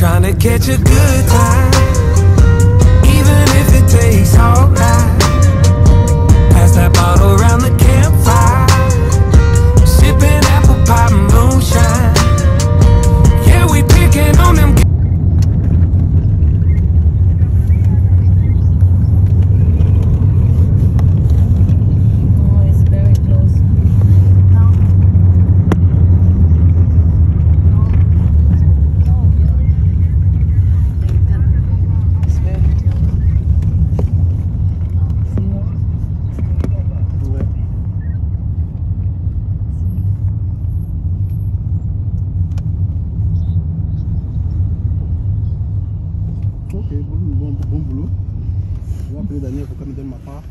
Trying to catch a good time, bon, bon boulot. Je vais appeler Daniel pour qu'elle me donne ma part.